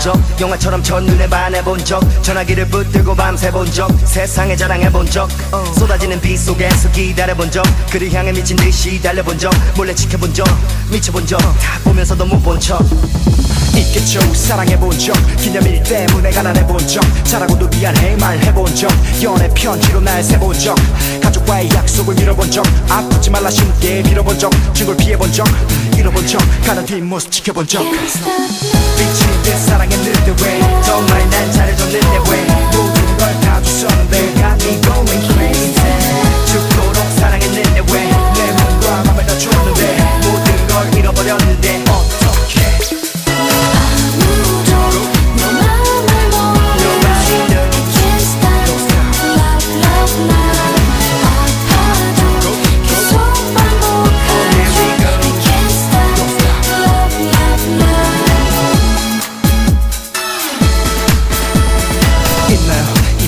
적 영화처럼 첫눈에 반해본 적 전화기를 붙들고 밤새 본 적 세상에 자랑해본 적 쏟아지는 비 속에서 기다려본 적 그를 향해 미친 듯이 달려본 적 몰래 지켜본 적 미쳐본 적 다 보면서도 못 본 척. 있겠죠 사랑해본 적 기념일 때문에 가난해본 적 잘하고도 미안해 말해본 적 연애 편지로 날 세본 적 가족과의 약속을 잃어본 적 아프지 말라 쉽게 빌어본 적 증걸 피해본 적 잃어본 적 가는 뒷모습 지켜본 적 사랑했는데 왜? 정말 난 잘해줬는데 왜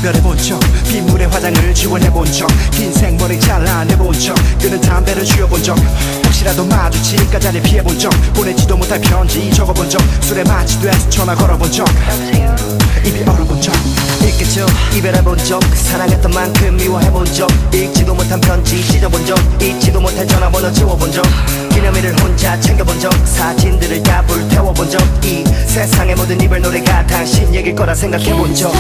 이별해본 적 빗물에 화장을 지원해본 적긴 생머리 잘라내본 적 끄는 담배를 쥐어본 적 혹시라도 마주치니까 자리 피해본 적 보내지도 못할 편지 적어본 적 술에 마취돼서 전화 걸어본 적 입이 얼어본 적 있겠죠. 이별해본 적 사랑했던 만큼 미워해본 적 읽지도 못한 편지 찢어본 적 잊지도 못할 전화번호 지워본 적 기념일을 혼자 챙겨본 적 사진들을 다 불태워본 적 이 세상의 모든 이별 노래가 당신 얘길 거라 생각해본 적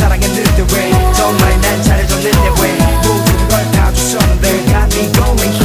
사랑했는데 왜 정말 날 잘해줬는데 왜 모든 걸다 주셨는데 got me going